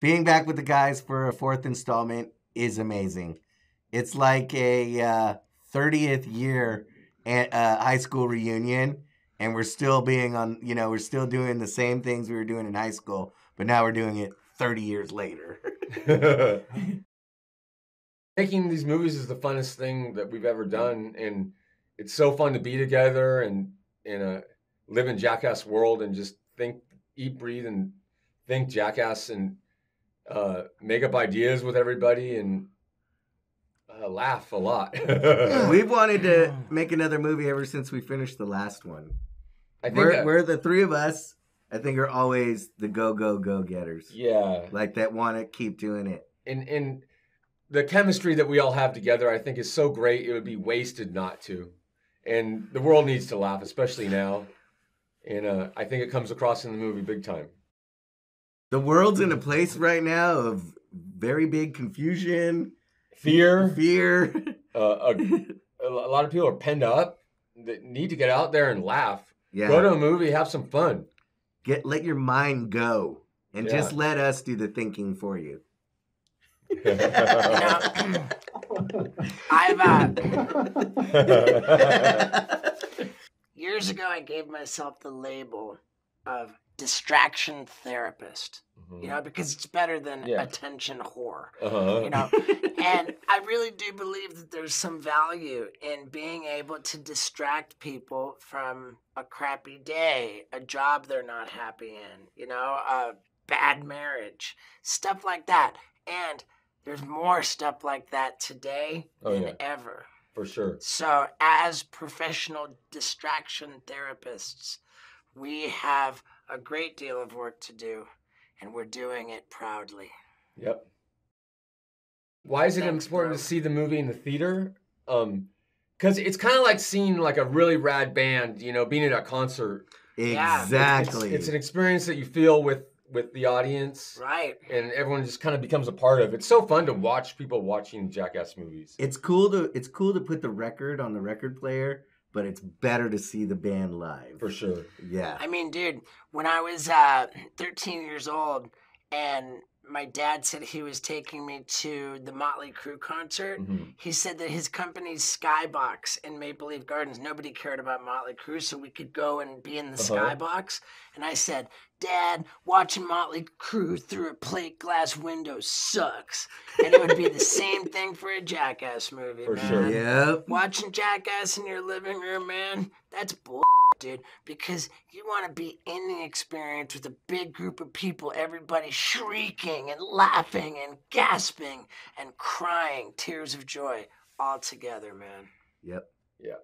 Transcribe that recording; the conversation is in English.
being back with the guys for a fourth installment is amazing. It's like a uh, 30th year at, uh, high school reunion, and we're still being on. You know, we're still doing the same things we were doing in high school, but now we're doing it 30 years later. Making these movies is the funnest thing that we've ever done, and it's so fun to be together and in a live in jackass world and just think, eat, breathe, and think jackass and uh, make up ideas with everybody and uh, laugh a lot. We've wanted to make another movie ever since we finished the last one. I think We're, we're the three of us. I think are always the go go go getters. yeah, Like that want to keep doing it. and and the chemistry that we all have together, I think, is so great. It would be wasted not to. And the world needs to laugh, especially now. And uh, I think it comes across in the movie big time. The world's in a place right now of very big confusion, Fear, fear. uh, a, a lot of people are penned up that need to get out there and laugh. yeah. Go to a movie, have some fun. Get let your mind go and Yeah. just let us do the thinking for you. I've uh, years ago I gave myself the label of distraction therapist. You know, because it's better than Yeah. attention whore. uh-huh. You know, and I really do believe that there's some value in being able to distract people from a crappy day, a job they're not happy in, you know, a bad marriage, stuff like that. And there's more stuff like that today Oh, than yeah. ever. for sure. So, as professional distraction therapists, we have a great deal of work to do, and we're doing it proudly. Yep. Why is it Thanks, important bro. to see the movie in the theater? Um, because it's kind of like seeing like a really rad band, you know, being at a concert. Exactly. It's, it's an experience that you feel with with the audience, Right. and everyone just kind of becomes a part of. It's so fun to watch people watching Jackass movies. It's cool to it's cool to put the record on the record player, but it's better to see the band live. For sure. Yeah. I mean, dude, when I was uh, 13 years old and my dad said he was taking me to the Motley Crue concert, Mhm. he said that his company's Skybox in Maple Leaf Gardens, nobody cared about Motley Crue, so we could go and be in the Uh-huh. Skybox. And I said, Dad, watching Motley Crue through a plate glass window sucks. And it would be the same thing for a Jackass movie, For man. sure. Yep. Watching Jackass in your living room, man, that's bull, dude. Because you want to be in the experience with a big group of people, everybody shrieking and laughing and gasping and crying tears of joy all together, man. Yep. Yeah.